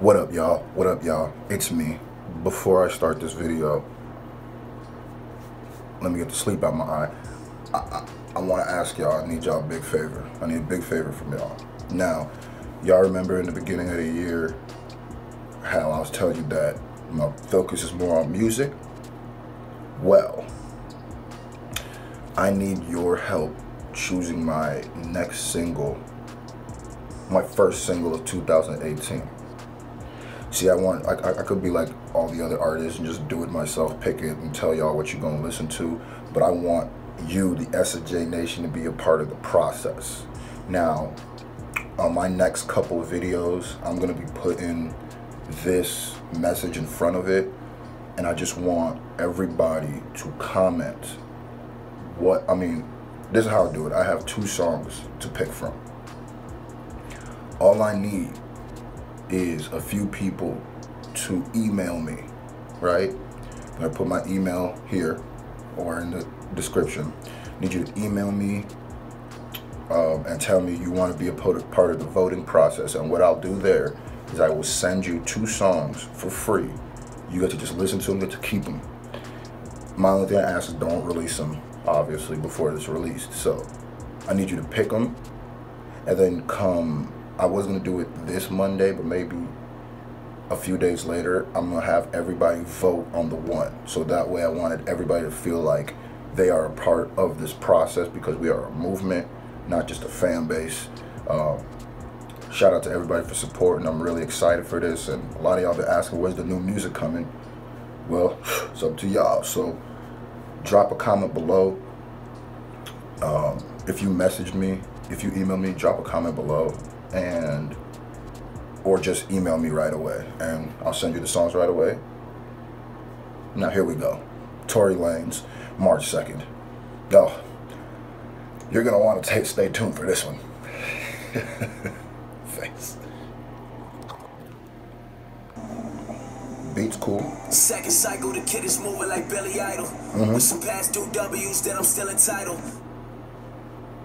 What up, y'all? What up, y'all? It's me. Before I start this video, let me get the sleep out my eye. I, I, I want to ask y'all, I need y'all a big favor. I need a big favor from y'all. Now, y'all remember in the beginning of the year how I was telling you that my focus is more on music? Well, I need your help choosing my next single, my first single of 2018. See, I want, I, I could be like all the other artists and just do it myself, pick it and tell y'all what you're gonna listen to, but I want you, the SJ Nation, to be a part of the process. Now, on my next couple of videos, I'm gonna be putting this message in front of it, and I just want everybody to comment what, I mean, this is how I do it. I have two songs to pick from. All I need is a few people to email me, right? Gonna put my email here or in the description. I need you to email me um, and tell me you want to be a part of the voting process. And what I'll do there is I will send you two songs for free. You get to just listen to them, get to keep them. My only thing I ask is don't release them, obviously, before it's released. So I need you to pick them and then come I was gonna do it this Monday, but maybe a few days later, I'm gonna have everybody vote on the one. So that way I wanted everybody to feel like they are a part of this process because we are a movement, not just a fan base. Um, shout out to everybody for supporting. I'm really excited for this. And a lot of y'all been asking, where's the new music coming? Well, it's up to y'all. So drop a comment below. Um, if you message me, if you email me, drop a comment below and or just email me right away and I'll send you the songs right away. Now here we go. Tory Lanez, March 2nd. Yo, you're gonna want to stay tuned for this one. Face. Beats cool. Second cycle, the kid is moving like Billy Idol. Mm-hmm. With some past due W's that I'm still entitled.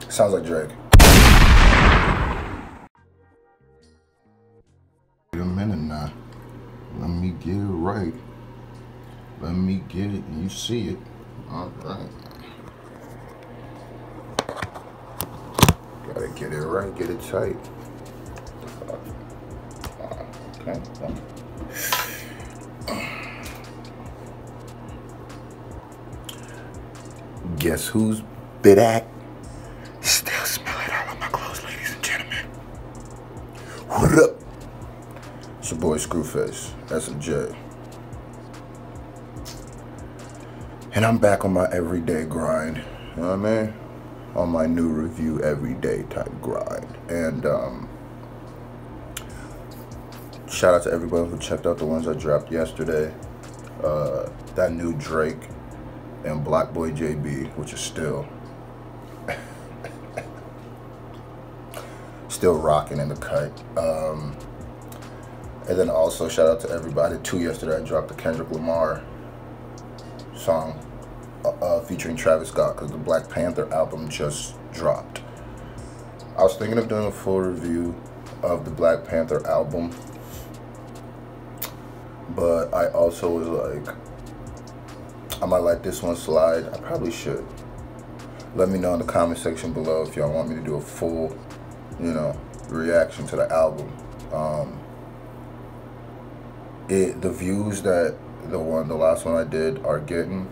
Sounds like Drake. Minute now. Let me get it right. Let me get it and you see it. All right. Gotta get it right, get it tight. Okay. Guess who's back? Still Scru Face, that's a J. And I'm back on my everyday grind, you know what I mean? On my new review everyday type grind. And um, shout out to everybody who checked out the ones I dropped yesterday. Uh, that new Drake and BlocBoy JB, which is still still rocking in the cut. Um, and then also shout out to everybody. Two yesterday I dropped the Kendrick Lamar song uh, uh, featuring Travis Scott because the Black Panther album just dropped. I was thinking of doing a full review of the Black Panther album, but I also was like, I might let this one slide. I probably should. Let me know in the comment section below if y'all want me to do a full, you know, reaction to the album. Um, it the views that the one the last one I did are getting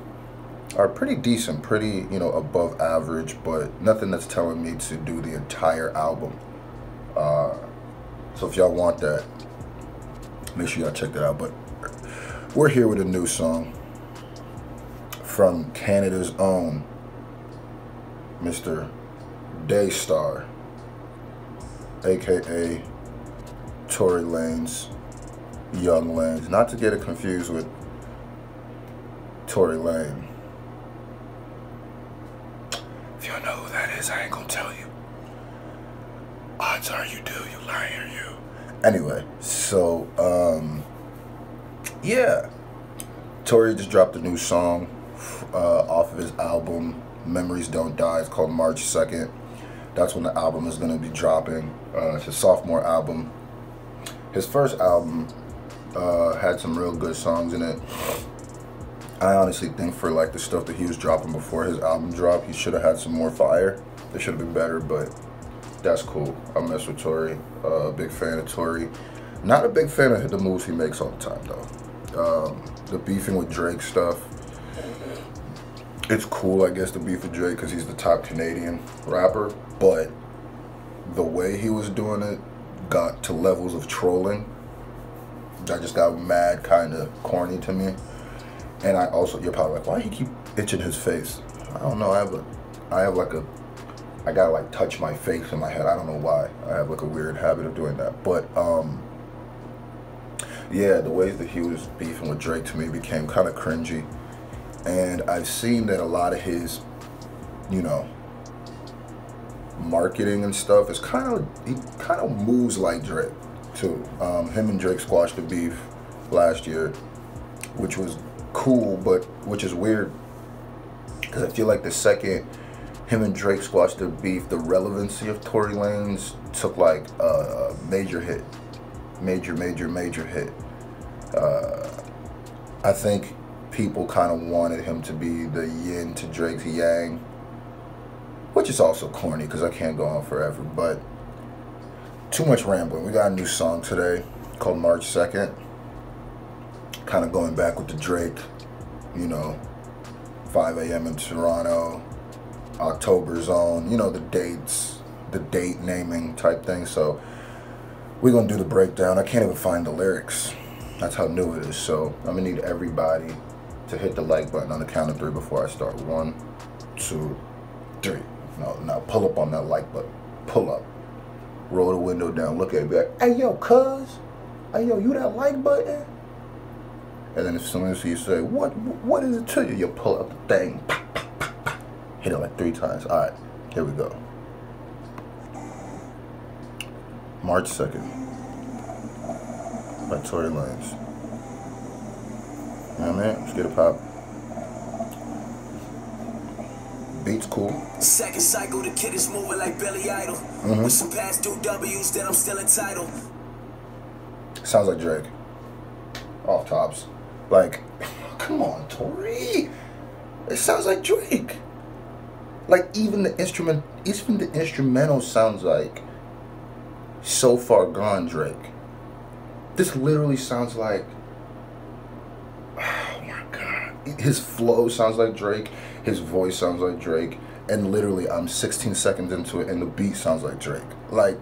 are pretty decent, pretty you know above average, but nothing that's telling me to do the entire album. Uh, so if y'all want that, make sure y'all check that out. But we're here with a new song from Canada's own Mr. Daystar, aka Tory Lanez Young Lanez. Not to get it confused with Tory Lane. If you know who that is, I ain't gonna tell you. Odds are you do, you liar, you. Anyway, so, um, yeah. Tory just dropped a new song uh, off of his album, Memories Don't Die. It's called March 2nd. That's when the album is going to be dropping. Uh, it's a sophomore album his first album uh, had some real good songs in it. I honestly think for like the stuff that he was dropping before his album drop, he should have had some more fire. It should have been better, but that's cool. I mess with Tory. Uh, big fan of Tory. Not a big fan of the moves he makes all the time though. Um, the beefing with Drake stuff. It's cool, I guess, to beef with Drake because he's the top Canadian rapper. But the way he was doing it got to levels of trolling that just got mad, kind of corny to me. And I also, you're probably like, why he keep itching his face? I don't know. I have a, I have like a, I gotta like touch my face in my head. I don't know why. I have like a weird habit of doing that. But um, yeah, the ways that he was beefing with Drake to me became kind of cringy. And I've seen that a lot of his, you know, marketing and stuff is kind of he kind of moves like Drake too. Um, him and Drake squashed the beef last year, which was cool, but which is weird because I feel like the second him and Drake squashed the beef, the relevancy of Tory Lanez took like a major hit, major, major, major hit. Uh, I think people kind of wanted him to be the yin to Drake's yang, which is also corny because I can't go on forever. But too much rambling. We got a new song today called March 2nd. Kind of going back with the Drake, you know, 5 a.m. in Toronto, October's Own, you know, the dates, the date naming type thing. So we're going to do the breakdown. I can't even find the lyrics. That's how new it is. So I'm going to need everybody to hit the like button on the count of three before I start. One, two, three. No, now pull up on that like button. Pull up. Roll the window down. Look at it. Be like, hey, yo, cuz. Hey, yo, you that like button? And then as soon as you say, what what is it to you? You pull up the thing. Hit it like three times. All right, here we go. March 2nd by Tory Lanez. You know what I mean? Let's get a pop. Beats cool. Second cycle, the kid is moving like Billy Idol. Mm-hmm. With some past due W's that I'm still entitled. Sounds like Drake. Off tops. Like, come on, Tory. It sounds like Drake. Like even the instrument, even the instrumental sounds like so far gone Drake. This literally sounds like, oh my god, his flow sounds like Drake. His voice sounds like Drake. And literally, I'm 16 seconds into it, and the beat sounds like Drake. Like,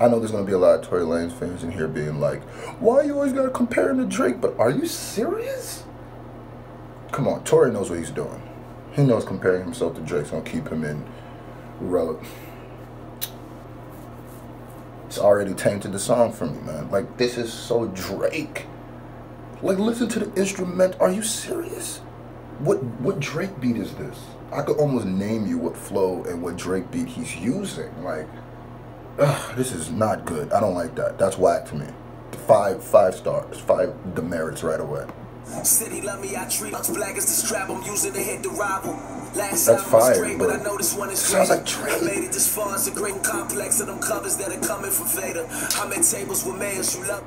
I know there's gonna be a lot of Tory Lanez fans in here being like, "Why are you always gotta compare him to Drake?" But are you serious? Come on, Tory knows what he's doing. He knows comparing himself to Drake's gonna keep him in relevant. It's already tainted the song for me, man. Like this is so Drake. Like listen to the instrument. Are you serious? What what Drake beat is this? I could almost name you what flow and what Drake beat he's using. Like, ugh, this is not good. I don't like that. That's whack to me. Five five stars. Five demerits right away. City love me, I treat Bucks black as the strap I'm using to hit the rival. Last That's time was fire, straight, but I know this one is sounds like Drake. I made it this far, it's a great complex of them covers that are coming from Vader. I'm at tables with mayors you love.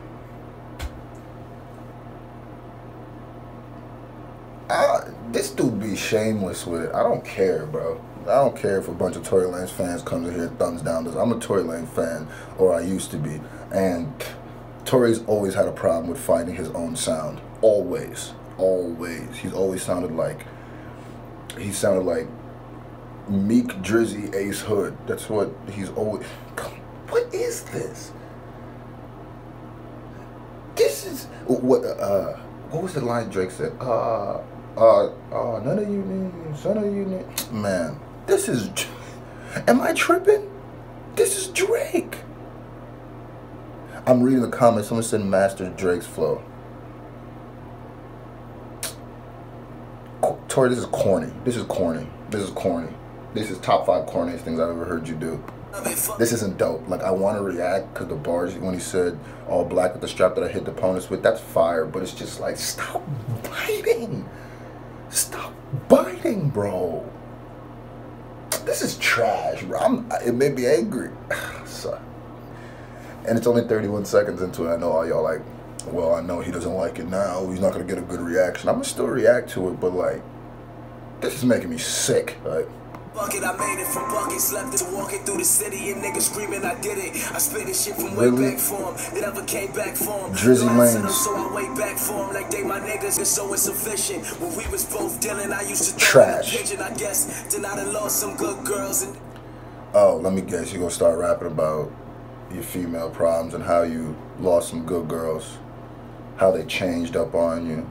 I, this dude shameless with it. I don't care, bro. I don't care if a bunch of Tory Lanez fans comes in here thumbs down this. I'm a Tory Lanez fan, or I used to be, and Tory's always had a problem with finding his own sound. Always, always. He's always sounded like he sounded like Meek, Drizzy, Ace Hood. That's what he's always. What is this? This is what. Uh, what was the line Drake said? Uh, uh, uh, none of you none of you. Man, this is. Am I tripping? This is Drake. I'm reading the comments. Someone said master Drake's flow. Tory, this is corny. This is corny. This is corny. This is top five corniest things I've ever heard you do. This isn't dope. Like I want to react because the bars when he said all black with the strap that I hit the opponents with, that's fire. But it's just like stop biting, stop biting, bro. This is trash, bro. I'm, it made me angry. so, and it's only 31 seconds into it. I know all y'all like, well, I know he doesn't like it now. He's not gonna get a good reaction. I'm gonna still react to it, but like, this is making me sick. Like, Bucket, I made it from it walking through the city and niggas screaming I did it. I spit this shit from way Really? back for 'em. It never came back for 'em. Drizzy Lanez. So I wait back for 'em like they my niggas. It's so insufficient. When we was both dealing, I used to throw in a Trash. pigeon, I guess. Then I lost some good girls and oh, let me guess, you gonna start rapping about your female problems and how you lost some good girls, how they changed up on you,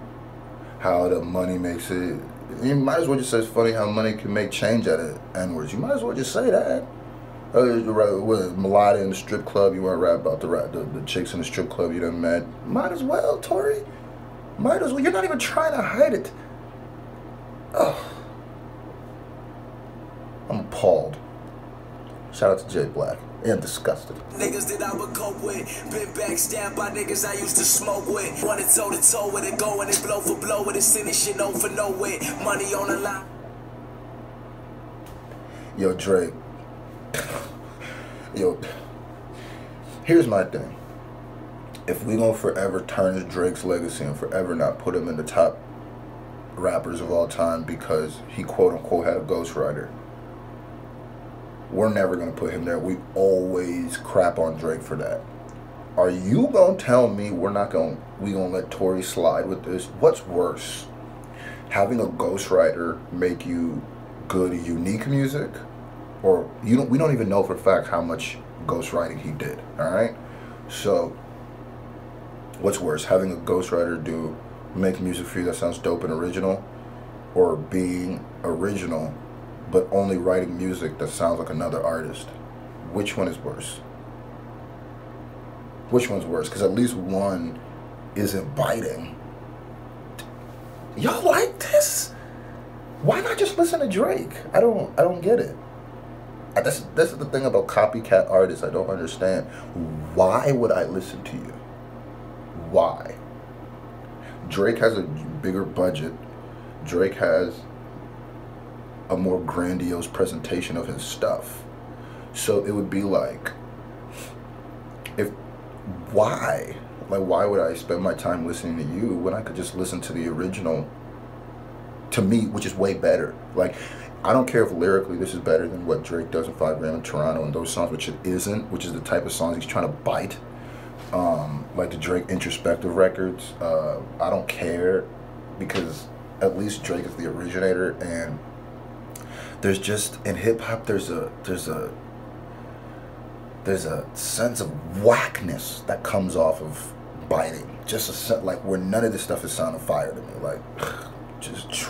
how the money makes it. You might as well just say it's funny how money can make change out of N words. You might as well just say that. Uh, with Melody in the strip club, you weren't rap about the, the the chicks in the strip club you done met. Might as well, Tory. Might as well. You're not even trying to hide it. Oh. I'm appalled. Shout out to Jay Black. And disgusted. Niggas that I would cope with. Been backstabbed by niggas I used to smoke with. Wanted toe to toe with it, going and blow for blow with it. Sending shit no for no with. Money on the line. Yo, Drake. Yo, here's my thing. If we gonna forever tarnish Drake's legacy and forever not put him in the top rappers of all time because he quote unquote had a ghostwriter, we're never gonna put him there. We always crap on Drake for that. Are you gonna tell me we're not gonna we gonna let Tory slide with this? What's worse? Having a ghostwriter make you good unique music or you don't we don't even know for a fact how much ghostwriting he did all right so what's worse having a ghostwriter do make music for you that sounds dope and original or being original but only writing music that sounds like another artist which one is worse which one's worse because at least one isn't biting y'all like this why not just listen to Drake? I don't I don't get it. That's is the thing about copycat artists I don't understand. Why would I listen to you? Why? Drake has a bigger budget. Drake has a more grandiose presentation of his stuff. So it would be like if why? Like why would I spend my time listening to you when I could just listen to the original to me, which is way better. Like, I don't care if lyrically this is better than what Drake does in Five a.m. in Toronto and those songs, which it isn't, which is the type of songs he's trying to bite. Um, like the Drake introspective records. Uh, I don't care because at least Drake is the originator and there's just in hip hop there's a there's a there's a sense of whackness that comes off of biting. Just a sense like where none of this stuff is sounding fire to me. Like just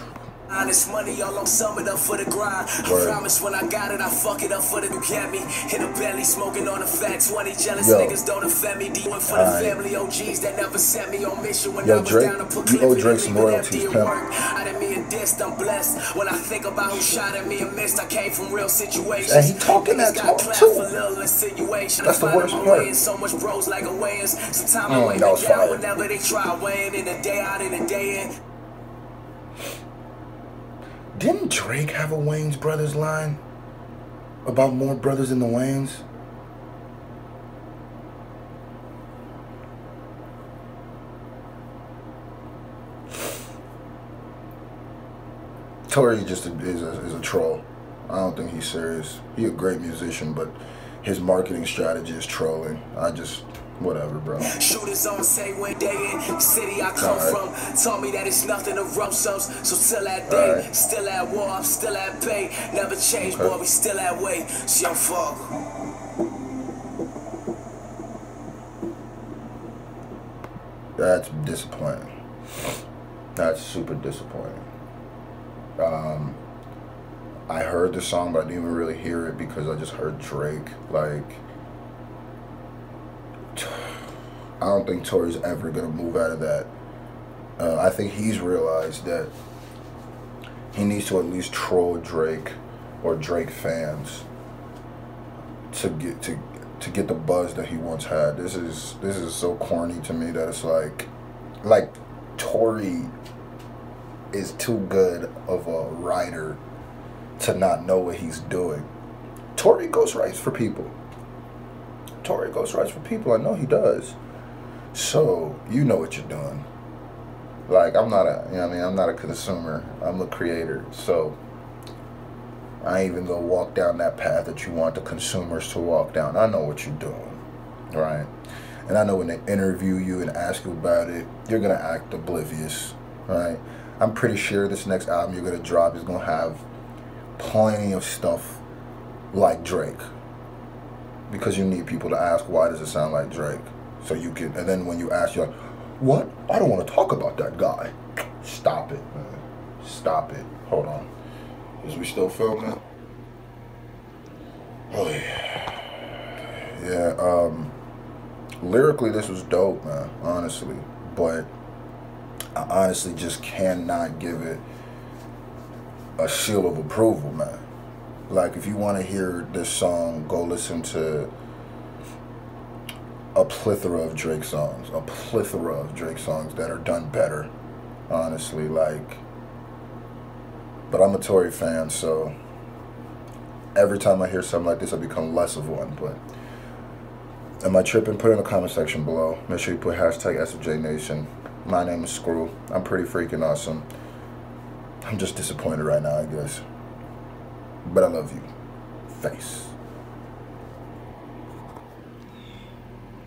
Honest money all on sum it up for the grind. Word. I promise when I got it, I fuck it up for the you get me. Hit a belly smoking on a fat 20. Jealous Yo. niggas don't offend me. Do it for the Alright. family OGs that never sent me on mission when Yo, I was Drake, down to put you owe Drake some royalties, pimp. I didn't mean dissed, I'm blessed. When I think about who shot at me and missed, I came from real situations. And he talking that talk, too. for little insinuation. That's the worst my part. in So much bros like a Wayans. Sometimes Mm, I weigh me down whenever they try weighing in the day out and the day in. Didn't Drake have a Wayans Brothers line about more brothers in the Wayans? Tory just is, a, is a troll. I don't think he's serious. He a great musician, but his marketing strategy is trolling. I just, whatever, bro. Shooters on say when day in city I come Alright. from. Told me that it's nothing to roast us. So till that day, Alright. still at war, I'm still at bay. Never change, Okay. boy, we still that way. See, I'm fuck. That's disappointing. That's super disappointing. Um, I heard the song, but I didn't even really hear it because I just heard Drake. Like, I don't think Tory's ever gonna move out of that. Uh, I think he's realized that he needs to at least troll Drake or Drake fans to get to to get the buzz that he once had. This is this is so corny to me that it's like like Tory is too good of a writer to not know what he's doing. Tory ghostwrites for people. Tory ghostwrites for people. I know he does. So you know what you're doing. Like I'm not a, you know, I mean, I'm not a consumer. I'm a creator. So I ain't even gonna walk down that path that you want the consumers to walk down. I know what you're doing, right? And I know when they interview you and ask you about it, you're gonna act oblivious, right? I'm pretty sure this next album you're gonna drop is gonna have plenty of stuff like Drake, because you need people to ask why does it sound like Drake, so you can. And then when you ask, you're like, what? I don't want to talk about that guy. Stop it, man. Stop it. Hold on. Is we still filming? Oh yeah. Yeah, um lyrically this was dope, man, honestly. But I honestly just cannot give it a seal of approval, man. Like if you want to hear this song, go listen to a plethora of Drake songs, a plethora of Drake songs that are done better, honestly. Like but I'm a Tory fan, so every time I hear something like this, I become less of one. But am I tripping? Put in the comment section below. Make sure you put hashtag SFJ Nation. My name is Scru. I'm pretty freaking awesome. I'm just disappointed right now, I guess. But I love you. Face.